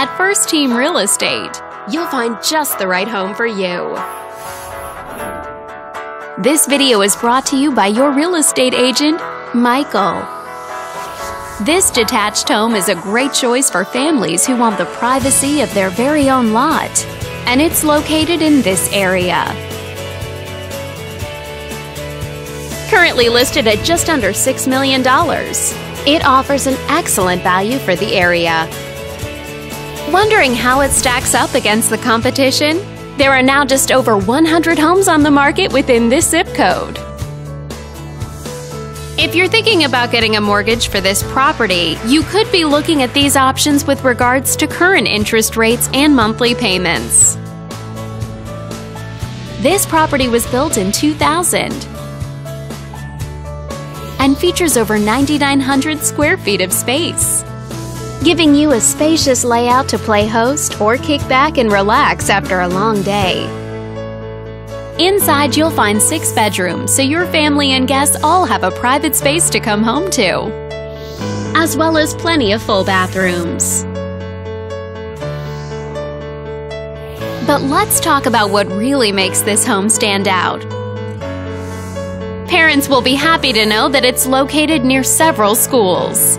At First Team Real Estate, you'll find just the right home for you. This video is brought to you by your real estate agent, Michael. This detached home is a great choice for families who want the privacy of their very own lot, and it's located in this area. Currently listed at just under $6 million, it offers an excellent value for the area. Wondering how it stacks up against the competition? There are now just over 100 homes on the market within this zip code. If you're thinking about getting a mortgage for this property, you could be looking at these options with regards to current interest rates and monthly payments. This property was built in 2000 and features over 9,900 square feet of space, giving you a spacious layout to play host or kick back and relax after a long day. Inside, you'll find six bedrooms, so your family and guests all have a private space to come home to, as well as plenty of full bathrooms. But let's talk about what really makes this home stand out. Parents will be happy to know that it's located near several schools.